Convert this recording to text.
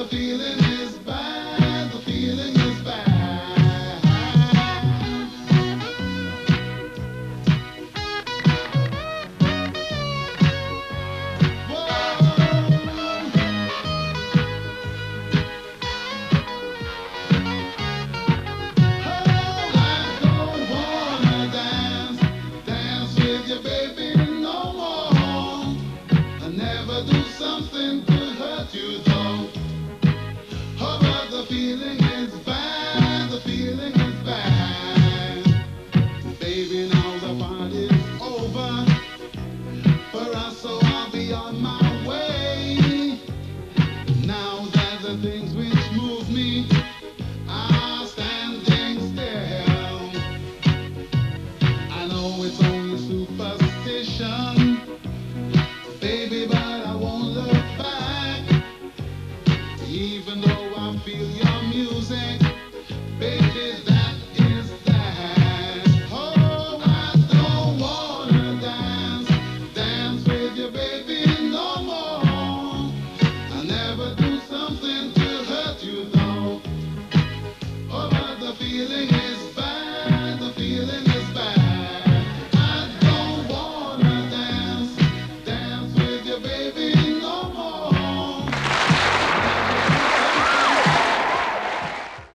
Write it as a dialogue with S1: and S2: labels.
S1: the feeling is on my feeling